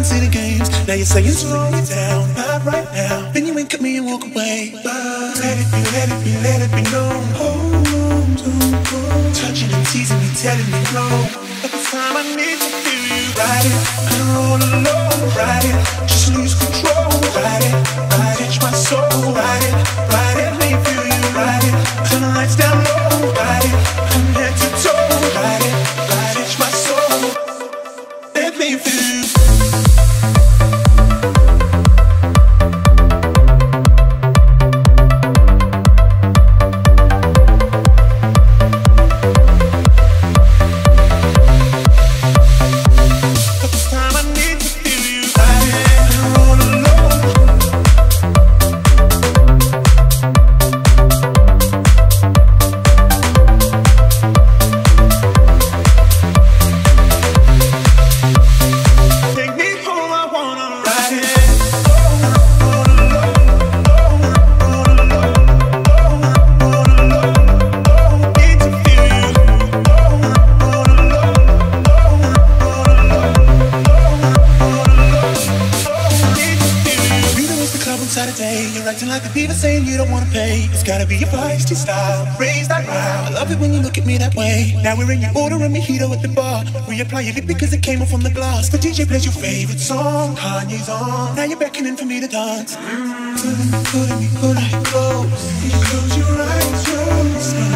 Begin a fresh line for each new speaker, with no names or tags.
playing city games. Now you're saying slow it down, not right now. Then you wink at me and walk away. But let it be, let it be, let it be known. Home, home, touching and teasing me, telling me no. Every time I need to feel you, ride it. I'm all alone, ride it. Just lose control. Saturday. You're acting like a diva saying you don't wanna pay. It's gotta be your feisty style. Raise that round. I love it when you look at me that way. Now we're in your order and mojito at the bar. Reapply your lip because it came off on the glass. The DJ plays your favorite song. Kanye's on. Now you're beckoning for me to dance. Put me, put me, put me close? You close your eyes, close.